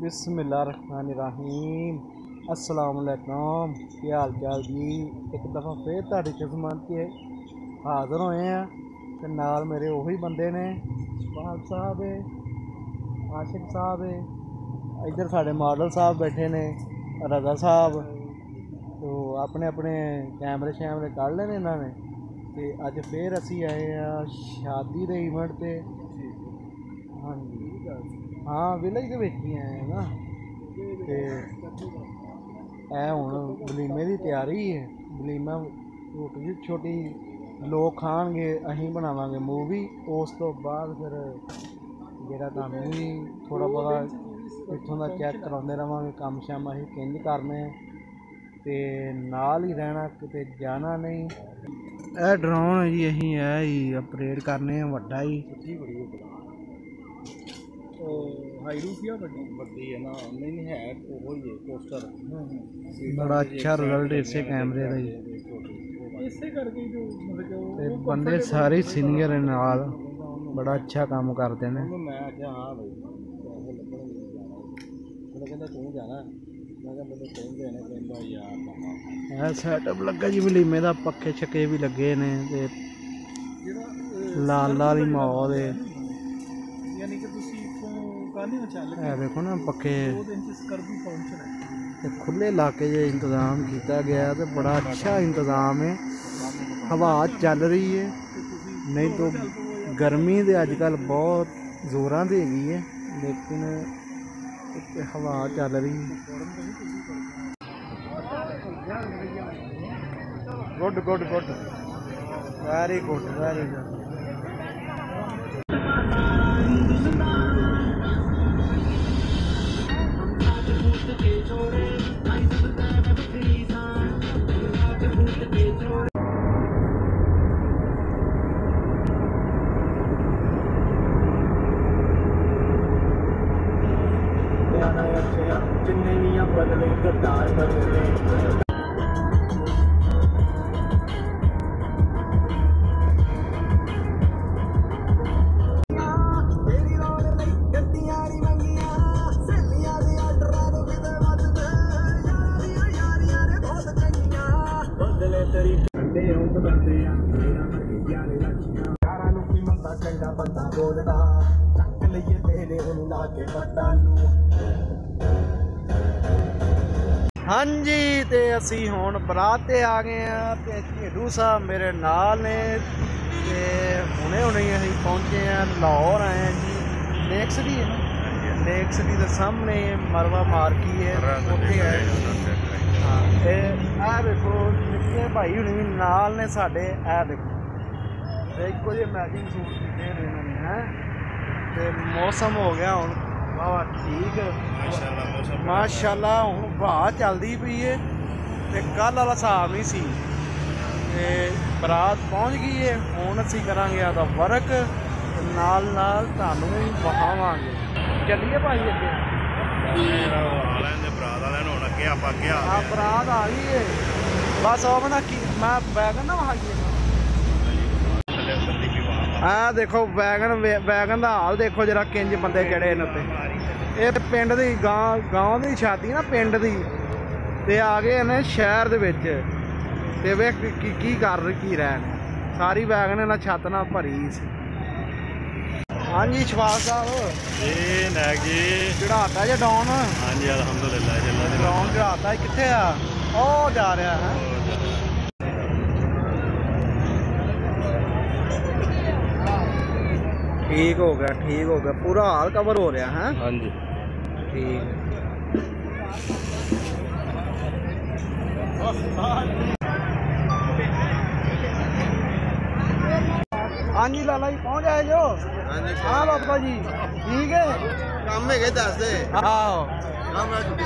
ਬਿਸਮਿਲ੍ਲਾਹਿਰਰਹਿਮਾਨਿਰਰਹੀਮ। ਅਸਲਾਮ ਵਾਲੇਕਮ ਕੀ ਹਾਲ ਚਾਲ ਜੀ? ਇੱਕ ਦਫਾ ਫੇਰ ਤੁਹਾਡੀ ਖਿਦਮਤ 'ਚ ਹਾਜ਼ਰ ਹੋਏ ਆ ਤੇ ਨਾਲ ਮੇਰੇ ਉਹੀ ਬੰਦੇ ਨੇ ਸ਼ਪਾਲ ਸਾਹਿਬ ਏ ਆਸ਼ਿਕ ਸਾਹਿਬ ਏ ਇੱਧਰ ਸਾਡੇ ਮਾਡਲ ਸਾਹਿਬ ਬੈਠੇ ਨੇ ਰਜ਼ਾ ਸਾਹਿਬ। ਤੋ ਆਪਣੇ ਆਪਣੇ ਕੈਮਰੇ ਸ਼ੈਮਰੇ ਕੱਢ ਲਏ ਨੇ ਇਹਨਾਂ ਨੇ। ਤੇ ਅੱਜ ਫੇਰ ਅਸੀਂ ਆਏ ਆ ਸ਼ਾਦੀ ਦੇ ਇਵੈਂਟ ਤੇ। ਹਾਂਜੀ। ਹਾਂ, ਵਿਲੇਜ ਦੇ ਵਿੱਚ ਹੀ ਆਏ ਨਾ। ਤੇ ਇਹ ਹੁਣ ਵਲੀਮੇ ਦੀ ਤਿਆਰੀ ਹੈ ਵਲੀਮਾ ਛੋਟੀ ਜਿਹੀ ਛੋਟੀ ਲੋਕ ਖਾਣਗੇ, ਅਸੀਂ ਬਣਾਵਾਂਗੇ ਮੂਵੀ। ਉਸ ਤੋਂ ਬਾਅਦ ਫਿਰ ਜਿਹੜਾ ਤੁਹਾਨੂੰ ਵੀ ਥੋੜਾ ਬਹੁਤਾ ਇੱਥੋਂ ਦਾ ਚੈੱਕ ਕਰਾਉਂਦੇ ਰਵਾਂਗੇ, ਕੰਮ ਸ਼ਾਮ ਅਸੀਂ ਕਿੰਜ ਕਰਨੇ ਆ। ਤੇ ਨਾਲ ਹੀ ਰਹਿਣਾ, ਕਿਤੇ ਜਾਣਾ ਨਹੀਂ। ਇਹ ਡਰੋਨ ਜੀ, ਅਸੀਂ ਇਹ ਹੀ ਅਪਗ੍ਰੇਡ ਕਰਨੇ ਆ, ਵੱਡਾ ਹੀ। ਹਾਈ ਰੂਫ ਜਾਂ ਵੱਡੀ? ਵੱਡੀ ਹੈ ਨਾ ਨਹੀਂ ਨਹੀਂ ਹੈ ਉਹ ਹੀ ਹੈ ਪੋਸਟਰ। ਬੜਾ ਅੱਛਾ ਰਿਜ਼ਲਟ ਇਸੇ ਕੈਮਰੇ ਦਾ ਹੀ। ਇਸੇ ਕਰਕੇ ਜੋ ਮਤਲਬ ਤੇ ਬੰਦੇ ਸਾਰੇ ਸੀਨੀਅਰ ਨਾਲ। ਬੜਾ ਅੱਛਾ ਕੰਮ ਕਰਦੇ ਨੇ। ਮੈਂ ਆਖਿਆ ਹਾਂ ਬਈ ਜਾਣਾ ਮੈਨੂੰ ਕਹਿੰਦਾ ਤੂੰ ਜਾਣਾ। ਮੈਂ ਕਿਹਾ ਮੈਨੂੰ ਕਹਿੰਦੇ ਨੇ ਕਹਿੰਦਾ ਯਾਰ ਮਾਮਾ ਇਹ ਸੈਟਅਪ ਲੱਗਾ ਜੀ ਵਲੀਮੇ ਦਾ ਪੱਖੇ ਛੱਕੇ ਵੀ ਲੱਗੇ ਨੇ ਤੇ ਲਾਲ ਲਾਲ ਹੀ ਮਾਹੌਲ ਹੈ। ਯਾਨੀ ਕਿ ਤੁਸੀਂ ਇੱਥੋਂ ਕਾਹਨੇ ਚੱਲ ਇਹ ਵੇਖੋ ਨਾ ਪੱਖੇ ਦੋ ਦਿਨ ਚ ਸਕਰਬੀ ਪਹੁੰਚਣਾ ਹੈ ਤੇ ਖੁੱਲੇ ਇਲਾਕੇ 'ਚ ਇੰਤਜ਼ਾਮ ਕੀਤਾ ਗਿਆ ਤੇ ਬੜਾ ਅੱਛਾ ਇੰਤਜ਼ਾਮ ਹੈ। ਹਵਾ ਚੱਲ ਰਹੀ ਹੈ। ਨਹੀਂ ਤਾਂ ਗਰਮੀ ਦੇ ਅੱਜ ਕੱਲ ਬਹੁਤ ਜ਼ੋਰਾਂ ਤੇ ਹੈਗੀ ਹੈ ਲੇਕਿਨ ਇੱਕ ਹਵਾ ਚੱਲ ਰਹੀ ਹੈ। Good good good very good very good ਜਿੰਨੇ ਵੀ ਬਦਲੇ ਕਤਾਰ ਬਦਲੇ ਕੇ ਪੱਤਾ ਨੂੰ ਹਾਂਜੀ ਤੇ ਅਸੀਂ ਹੁਣ ਬਰਾਤ ਤੇ ਆ ਗਏ ਆ ਤੇ ਢੇਡੂ ਸਾਹਿਬ ਮੇਰੇ ਨਾਲ ਨੇ ਤੇ ਹੁਣੇ ਹੁਣੇ ਅਸੀਂ ਪਹੁੰਚੇ ਆ ਲਾਹੌਰ ਆਏ ਆ ਜੀ। ਲੇਕ ਸਿਟੀ ਹੈ ਨਾ? ਲੇਕ ਸਿਟੀ ਦੇ ਸਾਹਮਣੇ ਮਰਵਾ ਮਾਰਕੀ ਹੈ ਉੱਥੇ ਆਏ। ਹਾਂ ਤੇ ਆਹ ਦੇਖੋ ਨਿੱਕੇ ਭਾਈ ਹੁਣੇ ਨਾਲ ਨੇ ਸਾਡੇ ਇਹ ਦੇਖੋ। ਤੇ ਇੱਕੋ ਜਿਹੇ ਮੈਚਿੰਗ ਸੂਟ ਕੀਤੇ ਨੇ ਇਹਨਾਂ ਨੇ ਹੈ। ਤੇ ਮੌਸਮ ਹੋ ਗਿਆ ਹੁਣ। ਵਾਵਾ ਠੀਕ ਮਾਸ਼ਾਅੱਲਾ ਮੌਸਮ ਮਾਸ਼ਾਅੱਲਾ ਹੁਣ ਹਵਾ ਚੱਲਦੀ ਪਈ ਏ ਤੇ ਕੱਲ ਵਾਲਾ ਹਿਸਾਬ ਨਹੀਂ ਸੀ। ਤੇ ਬਰਾਤ ਪਹੁੰਚ ਗਈ ਏ ਹੁਣ ਅਸੀਂ ਕਰਾਂਗੇ ਆਦਾ ਵਰਕ ਨਾਲ ਨਾਲ ਤੁਹਾਨੂੰ ਵੀ ਵਹਾਵਾਂਗੇ ਚੱਲੀਏ ਭਾਈ ਅੱਗੇ। ਮੇਰਾ ਵਾਲਿਆਂ ਦੇ ਭਰਾ ਵਾਲਿਆਂ ਨੂੰ ਹੁਣ ਅੱਗੇ ਆਪਾਂ ਅੱਗੇ ਆ ਬਰਾਤ ਆ ਗਈ ਏ। ਬਸ ਉਹ ਬਣਾ ਕੀ ਮੈਂ ਵੈਗਨ ਨਾ ਵਹਾਈਏ ਆ ਦੇਖੋ ਵੈਗਨ ਵੈਗਨ ਦਾ ਹਾਲ ਦੇਖੋ ਜਰਾ ਕਿੰਜ ਬੰਦੇ ਚੜੇ ਨੇ ਉੱਤੇ ਇਹ ਪਿੰਡ ਦੀ ਗਾਂ ਗਾਂ ਦੀ ਸ਼ਾਦੀ ਨਾ ਪਿੰਡ ਦੀ। ਤੇ ਆ ਗਏ ਨੇ ਸ਼ਹਿਰ ਦੇ ਵਿੱਚ। ਤੇ ਵੇਖ ਕੀ ਕੀ ਕਰ ਕੀ ਰਹੇ ਨੇ ਸਾਰੀ ਵੈਗਨ ਇਹਨਾਂ ਛੱਤ ਨਾਲ ਭਰੀ ਸੀ। ਹਾਂਜੀ ਸ਼ਵਾਸ ਸਾਹਿਬ। ਇਹ ਨੈਗ। ਚੜਾਤਾ ਜੇ ਡਾਊਨ? ਹਾਂਜੀ ਅਲਹਮਦੁਲਿਲਾ ਜੱਲਾ ਦੇ ਡਾਊਨ ਚੜਾਤਾ ਕਿੱਥੇ ਆ? ਉਹ ਜਾ ਰਿਹਾ ਹੈ। ਠੀਕ ਹੋ ਗਿਆ ਠੀਕ ਹੋ ਗਿਆ ਪੂਰਾ ਹਾਲ ਕਵਰ ਹੋ ਰਿਹਾ ਹੈ ਹਾਂਜੀ ਠੀਕ ਹਾਂਜੀ ਲਾਲਾ ਜੀ ਪਹੁੰਚ ਆਏ ਜੋ ਹਾਂਜੀ ਹਾਂ ਬਾਬਾ ਜੀ ਠੀਕ ਹੈ ਕੰਮ ਹੈਗੇ ਦੱਸ ਦੇ ਆਹੋ ਕੰਮ ਹੈ ਛੁੱਟੀ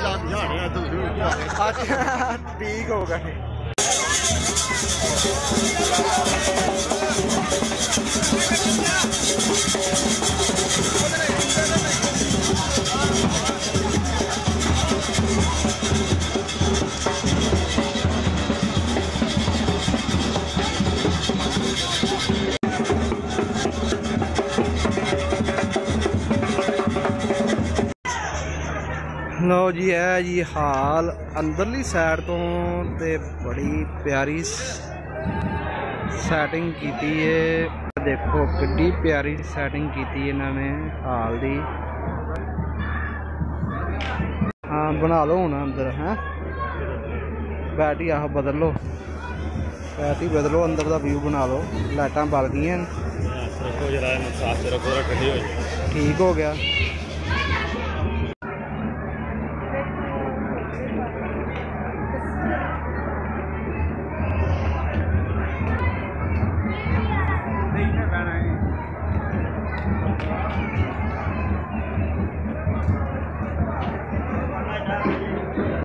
ਲਓ ਜੀ ਇਹ ਜੀ ਹਾਲ ਅੰਦਰਲੀ ਸਾਈਡ ਤੋਂ ਤੇ ਬੜੀ ਪਿਆਰੀ ਸੈਟਿੰਗ ਕੀਤੀ ਏ। ਦੇਖੋ ਕਿੱਡੀ ਪਿਆਰੀ ਸੈਟਿੰਗ ਕੀਤੀ ਇਹਨਾਂ ਨੇ ਹਾਲ ਦੀ। ਹਾਂ ਬਣਾ ਲਓ ਹੁਣ ਅੰਦਰ ਹੈ। ਬੈਟਰੀ ਆਹ ਬਦਲ। ਲਓ ਬੈਟਰੀ ਬਦਲੋ ਅੰਦਰ ਦਾ ਵਿਊ ਬਣਾ ਲਓ। ਲਾਈਟਾਂ ਬਲ ਗਈਆਂ। ਰੱਖੋ ਜਰਾ ਇਹਨੂੰ ਸਾਫ਼ ਰੱਖੋ ਠੰਡੀ ਹੋ ਠੀਕ ਹੋ ਗਿਆ।